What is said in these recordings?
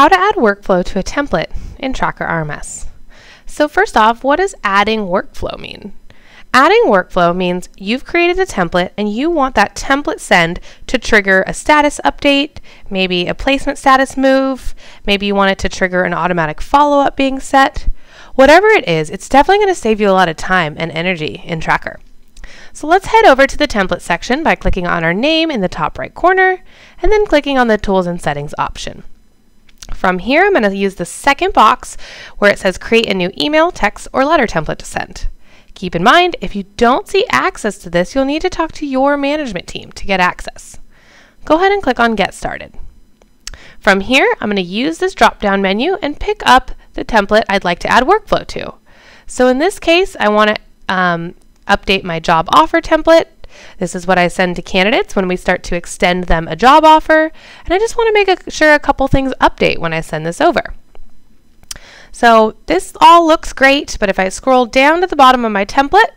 how to add workflow to a template in Tracker RMS. So first off, what does adding workflow mean? Adding workflow means you've created a template and you want that template send to trigger a status update, maybe a placement status move, maybe you want it to trigger an automatic follow-up being set. Whatever it is, it's definitely going to save you a lot of time and energy in Tracker. So let's head over to the template section by clicking on our name in the top right corner and then clicking on the tools and settings option. From here, I'm going to use the second box where it says create a new email, text, or letter template to send. Keep in mind, if you don't see access to this, you'll need to talk to your management team to get access. Go ahead and click on Get Started. From here, I'm going to use this drop-down menu and pick up the template I'd like to add workflow to. So in this case, I want to um, update my job offer template. This is what I send to candidates when we start to extend them a job offer. And I just want to make a, sure a couple things update when I send this over. So this all looks great, but if I scroll down to the bottom of my template,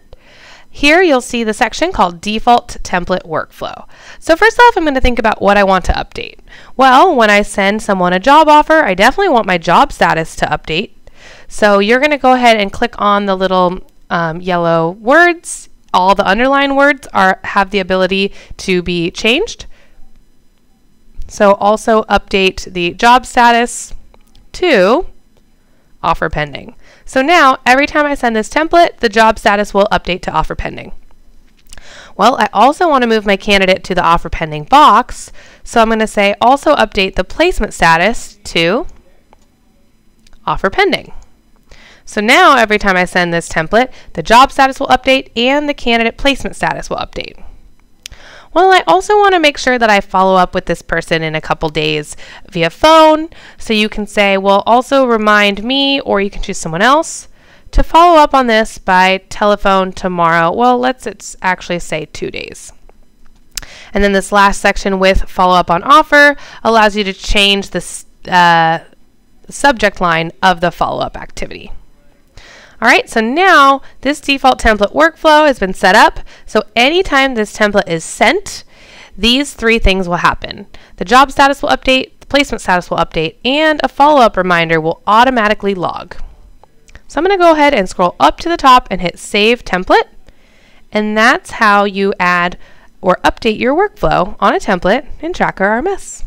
here you'll see the section called Default Template Workflow. So first off, I'm going to think about what I want to update. Well, when I send someone a job offer, I definitely want my job status to update. So you're going to go ahead and click on the little um, yellow words. All the underline words are have the ability to be changed. So also update the job status to offer pending. So now every time I send this template, the job status will update to offer pending. Well, I also want to move my candidate to the offer pending box. So I'm going to say also update the placement status to offer pending. So now every time I send this template, the job status will update and the candidate placement status will update. Well, I also want to make sure that I follow up with this person in a couple days via phone. So you can say, well, also remind me, or you can choose someone else to follow up on this by telephone tomorrow. Well, let's actually say two days. And then this last section with follow up on offer allows you to change the uh, subject line of the follow up activity. All right, so now this default template workflow has been set up. So anytime this template is sent, these three things will happen. The job status will update, the placement status will update, and a follow-up reminder will automatically log. So I'm going to go ahead and scroll up to the top and hit Save Template. And that's how you add or update your workflow on a template in Tracker RMS.